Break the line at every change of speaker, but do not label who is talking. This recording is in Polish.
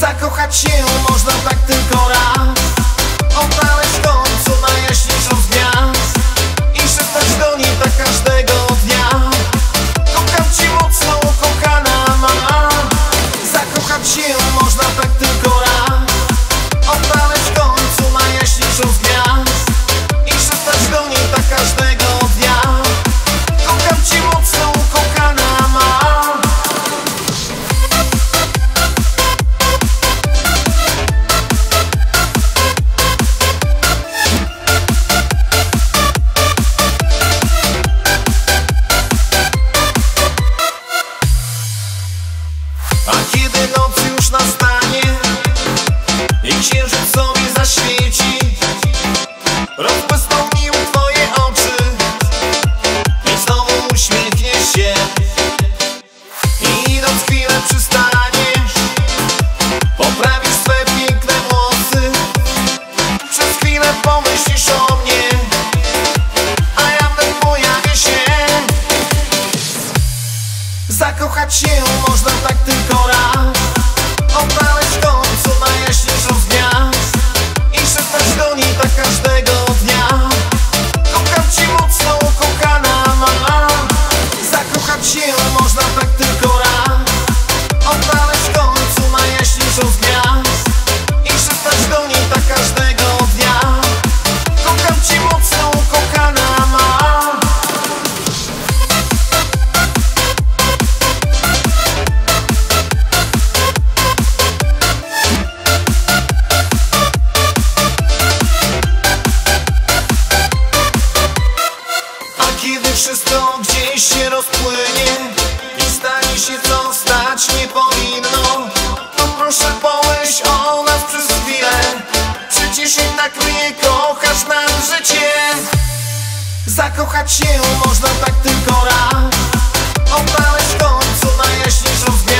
Zakochać się można tak tylko raz. noc już nastanie I księżyc sobie zaświeci. Rozbłysną mi twoje oczy I znowu uśmiechnie się. Zakochać się można tak tylko raz. Obrałeś to Wszystko gdzieś się rozpłynie I stanie się co stać nie powinno. To proszę pomyśl o nas przez chwilę. Przecież jednak mnie kochasz nad życie Zakochać się można tak tylko raz. Odnaleźć w końcu najjaśniejszą zmianę.